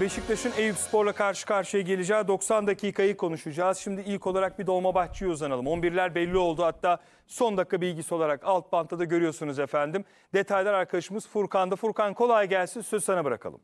Beşiktaş'ın Eyüp Spor'la karşı karşıya geleceği 90 dakikayı konuşacağız. Şimdi ilk olarak bir Dolmabahçe'ye uzanalım. 11'ler belli oldu hatta son dakika bilgisi olarak alt bantta da görüyorsunuz efendim. Detaylar arkadaşımız Furkan'da. Furkan kolay gelsin söz sana bırakalım.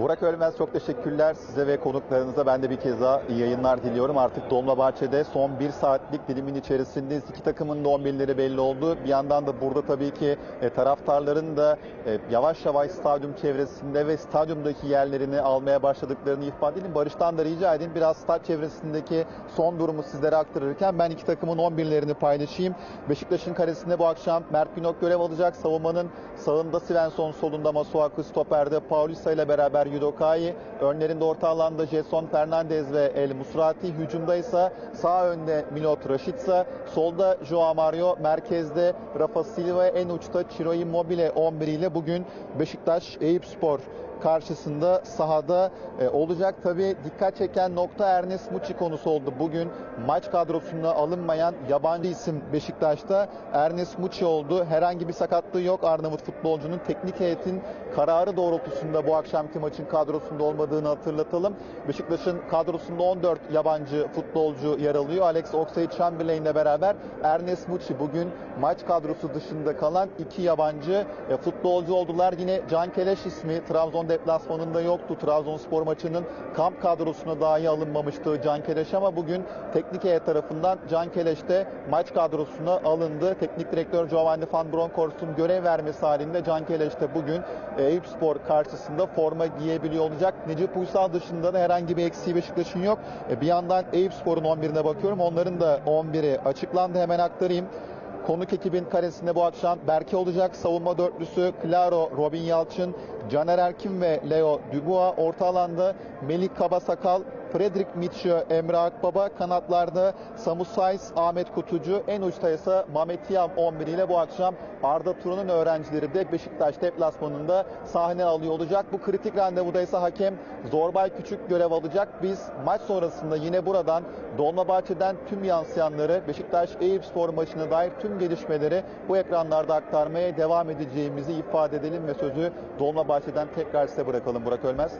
Burak Ölmez çok teşekkürler size ve konuklarınıza. Ben de bir kez daha iyi yayınlar diliyorum. Artık Dolmabahçe'de son bir saatlik dilimin içerisindeyiz. İki takımın da 11'leri belli oldu. Bir yandan da burada tabii ki e, taraftarların da e, yavaş yavaş stadyum çevresinde ve stadyumdaki yerlerini almaya başladıklarını ifade edin. Barış'tan da rica edin biraz stat çevresindeki son durumu sizlere aktarırken ben iki takımın 11'lerini paylaşayım. Beşiktaş'ın karesinde bu akşam Mert Günok görev alacak. Savunmanın sağında Svensson, solunda Masuaku, stoperde Paulista ile beraber Yudokai, önlerinde orta alanda Jason Fernandez ve El Musrati, hücumda ise sağ önde Milot Rashica, solda Joao Mario, merkezde Rafa Silva, en uçta Ciro Immobile 11 ile bugün Beşiktaş Eyüp Spor karşısında sahada e, olacak. Tabi dikkat çeken nokta Ernest Muçi konusu oldu. Bugün maç kadrosuna alınmayan yabancı isim Beşiktaş'ta Ernest Muçi oldu. Herhangi bir sakatlığı yok Arnavut futbolcunun. Teknik heyetin kararı doğrultusunda bu akşamki maçın kadrosunda olmadığını hatırlatalım. Beşiktaş'ın kadrosunda 14 yabancı futbolcu yer alıyor. Alex Oxlade-Chamberlain ile beraber Ernest Muçi bugün maç kadrosu dışında kalan iki yabancı e, futbolcu oldular. Yine Can Keleş ismi Trabzon deplasmanında yoktu. Trabzonspor maçının kamp kadrosuna dahi alınmamıştı Can Keleş ama bugün teknik heyet tarafından Can Keleş de maç kadrosuna alındı. Teknik direktör Giovanni Van Bronckhorst'un görev vermesi halinde Can Keleş de bugün Eyüp Spor karşısında forma giyebiliyor olacak. Necip Uysal dışında da herhangi bir eksiği Beşiktaş'ın yok. E, bir yandan Eyüp Spor'un 11'ine bakıyorum. Onların da 11'i açıklandı. Hemen aktarayım. Konuk ekibin karesinde bu akşam Berke olacak. Savunma dörtlüsü Claro, Robin Yalçın, Caner Erkin ve Leo Dubois. Orta alanda Melik Kabasakal, Fredrik Mitchell, Emre Akbaba. Kanatlarda Samu Saiz, Ahmet Kutucu. En uçta ise Mehmet Yam 11 ile bu akşam Arda Turan'ın öğrencileri de Beşiktaş deplasmanında sahne alıyor olacak. Bu kritik randevuda ise hakem Zorbay Küçük görev alacak. Biz maç sonrasında yine buradan Dolmabahçe'den tüm yansıyanları Beşiktaş Eyüp Spor maçına dair tüm gelişmeleri bu ekranlarda aktarmaya devam edeceğimizi ifade edelim ve sözü Dolmabahçe'den tekrar size bırakalım Burak Ölmez.